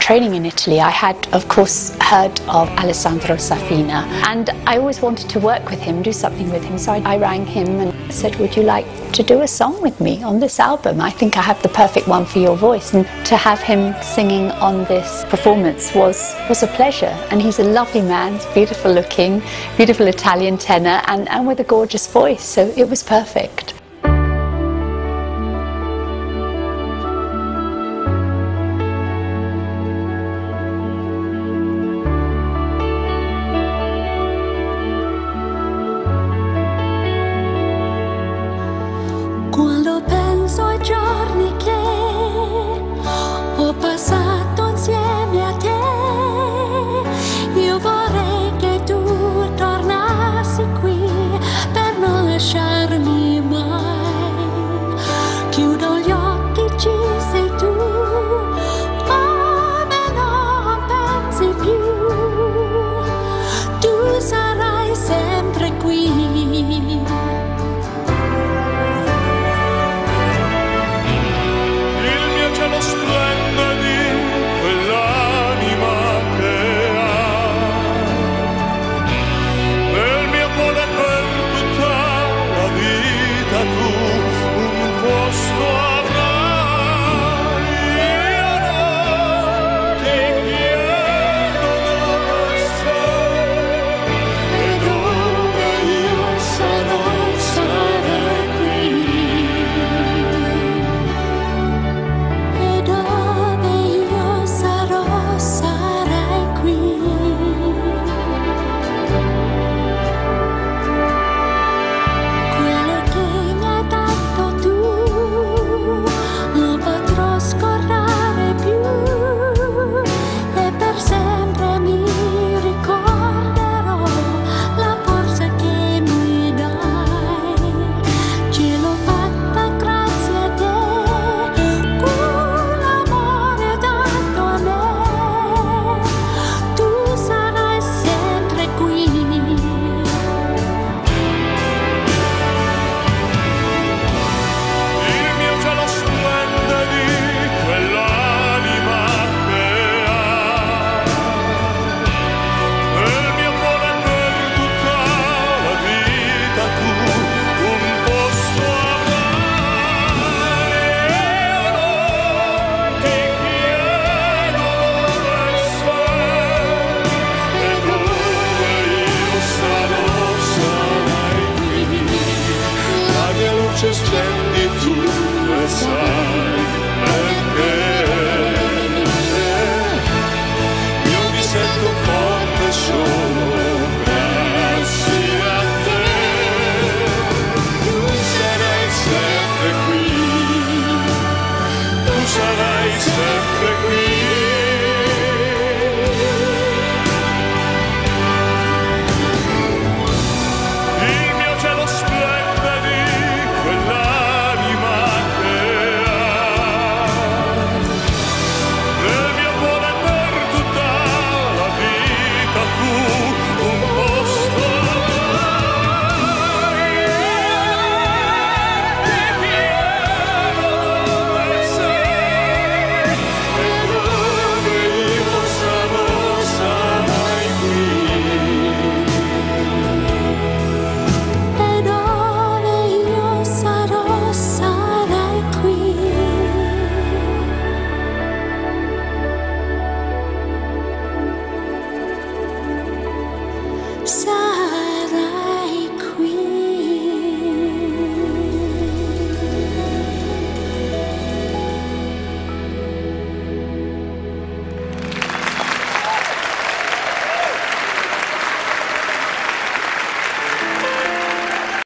Training in Italy, I had, of course, heard of Alessandro Safina, and I always wanted to work with him, do something with him. So I, I rang him and said, Would you like to do a song with me on this album? I think I have the perfect one for your voice. And to have him singing on this performance was, was a pleasure. And he's a lovely man, beautiful looking, beautiful Italian tenor, and, and with a gorgeous voice. So it was perfect.